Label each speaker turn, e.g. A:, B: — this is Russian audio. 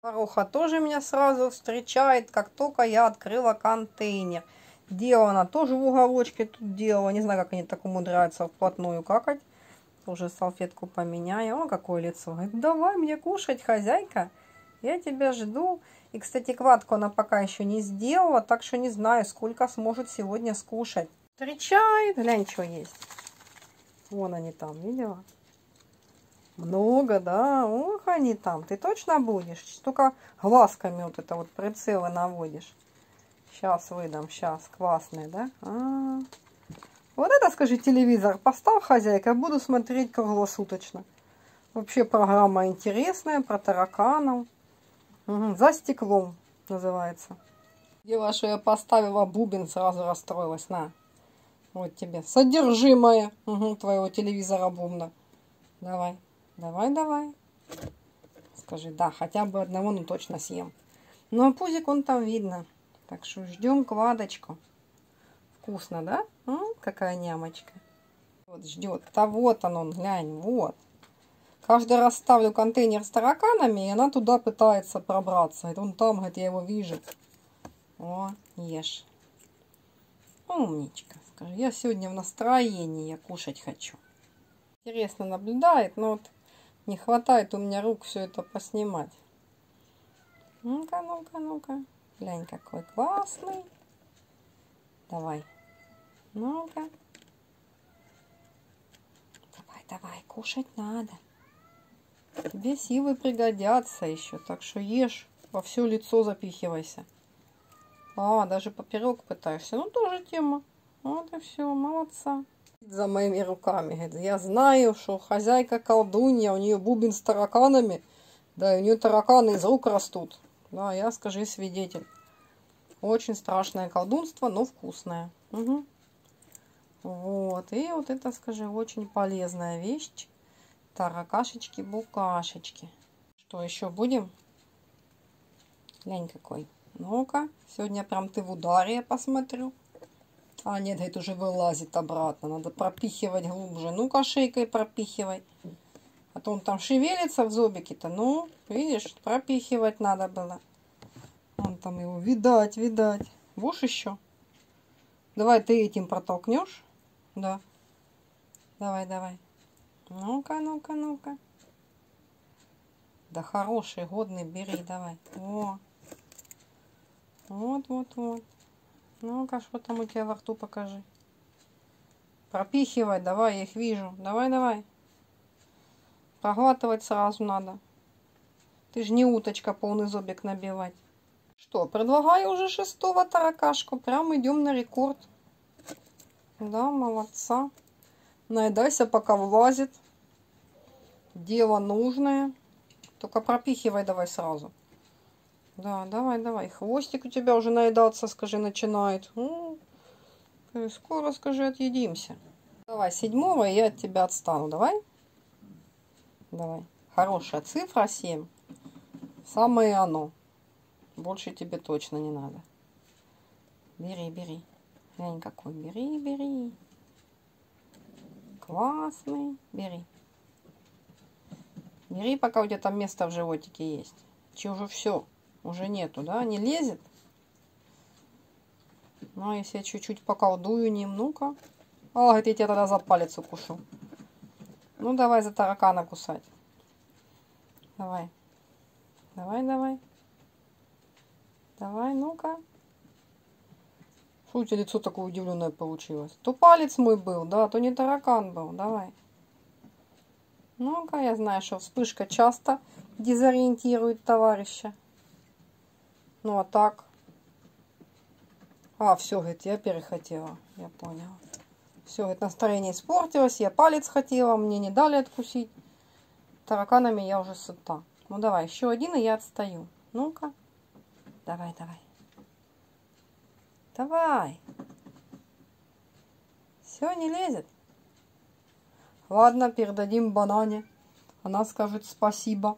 A: Вороха тоже меня сразу встречает, как только я открыла контейнер. Дело тоже в уголочке тут делала. Не знаю, как они так умудряются вплотную какать. Уже салфетку поменяю. О, какое лицо. Говорит, давай мне кушать, хозяйка. Я тебя жду. И, кстати, квадку она пока еще не сделала, так что не знаю, сколько сможет сегодня скушать. Встречает. Глянь, что есть. Вон они там, видела? Много, да. Ох, они там. Ты точно будешь? Только глазками вот это вот прицелы наводишь. Сейчас выдам, сейчас. Классный, да? А -а -а. Вот это, скажи, телевизор поставь, хозяйка, буду смотреть круглосуточно. Вообще программа интересная, про тараканов. Угу. За стеклом называется. Дело, что я поставила бубен, сразу расстроилась. На, вот тебе содержимое угу, твоего телевизора бубна. Давай. Давай, давай. Скажи, да, хотя бы одного, ну точно съем. Ну, а пузик он там видно. Так что ждем кладочку. Вкусно, да? М? Какая нямочка. Вот ждет. Да вот он, он, глянь, вот. Каждый раз ставлю контейнер с тараканами, и она туда пытается пробраться. Это он там, говорит, я его вижу. О, ешь. Умничка. Скажи, я сегодня в настроении, я кушать хочу. Интересно наблюдает, но вот не хватает у меня рук все это поснимать. Ну-ка, ну-ка, ну-ка. Глянь, какой классный. Давай. Ну-ка. Давай, давай, кушать надо. Тебе силы пригодятся еще, так что ешь, во все лицо запихивайся. А, даже поперек пытаешься. Ну, тоже тема. Вот и все, молодца за моими руками. Говорит, я знаю, что хозяйка колдунья, у нее бубен с тараканами, да, и у нее тараканы из рук растут. Да, я, скажи, свидетель. Очень страшное колдунство, но вкусное. Угу. Вот, и вот это, скажи, очень полезная вещь. Таракашечки-букашечки. Что еще будем? Глянь какой. Ну-ка, сегодня прям ты в ударе, я посмотрю. А, нет, это уже вылазит обратно. Надо пропихивать глубже. Ну-ка, шейкой пропихивай. А то он там шевелится в зубике-то. Ну, видишь, пропихивать надо было. Он там его, видать, видать. Будешь еще? Давай ты этим протолкнешь. Да. Давай, давай. Ну-ка, ну-ка, ну-ка. Да хороший, годный, бери, давай. О. Вот, вот, вот. Ну-ка, что там у тебя во рту покажи. Пропихивай, давай, я их вижу. Давай, давай. Проглатывать сразу надо. Ты же не уточка полный зубик набивать. Что, предлагаю уже шестого таракашку. Прям идем на рекорд. Да, молодца. Наедайся, пока влазит. Дело нужное. Только пропихивай давай сразу. Да, давай, давай. Хвостик у тебя уже наедаться, скажи, начинает. Ну, скоро, скажи, отъедимся. Давай, седьмого, я от тебя отстану. Давай. Давай. Хорошая цифра 7. Самое оно. Больше тебе точно не надо. Бери, бери. Глянь, какой. Бери, бери. Классный. Бери. Бери, пока у тебя там место в животике есть. Че уже все. Уже нету, да? Не лезет? Ну, а если я чуть-чуть поколдую ним, ну-ка. О, я тебя тогда за палец укушу. Ну, давай за таракана кусать. Давай. Давай, давай. Давай, ну-ка. Что у тебя лицо такое удивленное получилось? То палец мой был, да, то не таракан был. Давай. Ну-ка, я знаю, что вспышка часто дезориентирует товарища. Ну а так. А, все, говорит, я перехотела. Я поняла. Все, говорит, настроение испортилось. Я палец хотела, мне не дали откусить. Тараканами я уже сыта. Ну давай, еще один, и я отстаю. Ну-ка. Давай, давай. Давай. Все, не лезет. Ладно, передадим банане. Она скажет спасибо.